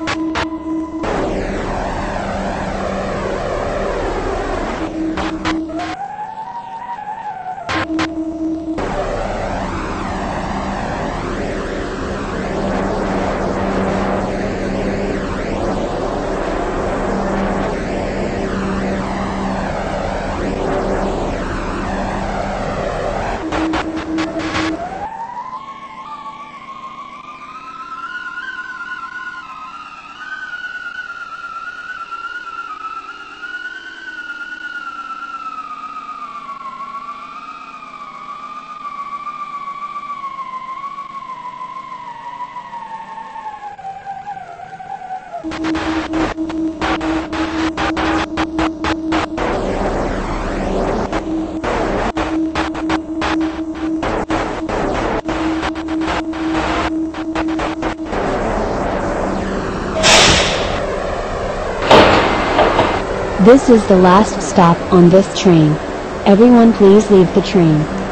Yeah. This is the last stop on this train. Everyone please leave the train.